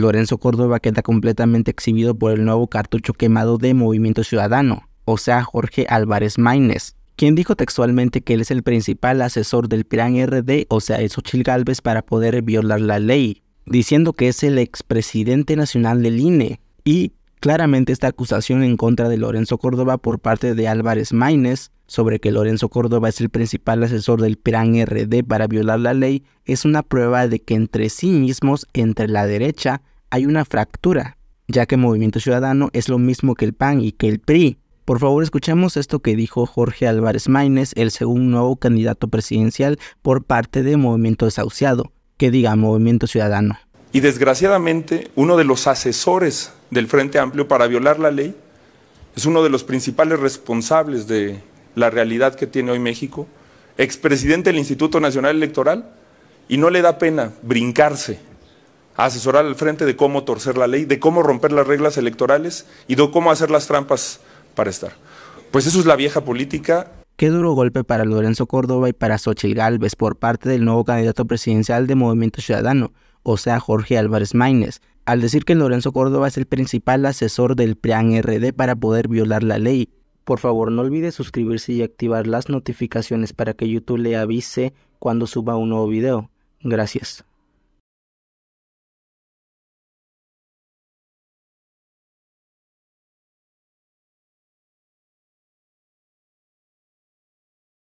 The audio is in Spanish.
Lorenzo Córdoba queda completamente exhibido por el nuevo cartucho quemado de Movimiento Ciudadano, o sea, Jorge Álvarez Maínez, quien dijo textualmente que él es el principal asesor del plan RD, o sea, Xochil Gálvez, para poder violar la ley, diciendo que es el expresidente nacional del INE. Y claramente esta acusación en contra de Lorenzo Córdoba por parte de Álvarez Maínez sobre que Lorenzo Córdoba es el principal asesor del PRAN RD para violar la ley es una prueba de que entre sí mismos, entre la derecha, hay una fractura, ya que Movimiento Ciudadano es lo mismo que el PAN y que el PRI. Por favor, escuchemos esto que dijo Jorge Álvarez Maínez, el segundo nuevo candidato presidencial por parte de Movimiento Desahuciado, que diga Movimiento Ciudadano. Y desgraciadamente, uno de los asesores del Frente Amplio para violar la ley es uno de los principales responsables de la realidad que tiene hoy México, expresidente del Instituto Nacional Electoral, y no le da pena brincarse asesorar al frente de cómo torcer la ley, de cómo romper las reglas electorales y de cómo hacer las trampas para estar. Pues eso es la vieja política. Qué duro golpe para Lorenzo Córdoba y para Xochitl Gálvez por parte del nuevo candidato presidencial de Movimiento Ciudadano, o sea, Jorge Álvarez Maínez, al decir que Lorenzo Córdoba es el principal asesor del PRIAN RD para poder violar la ley por favor, no olvides suscribirse y activar las notificaciones para que YouTube le avise cuando suba un nuevo video. Gracias.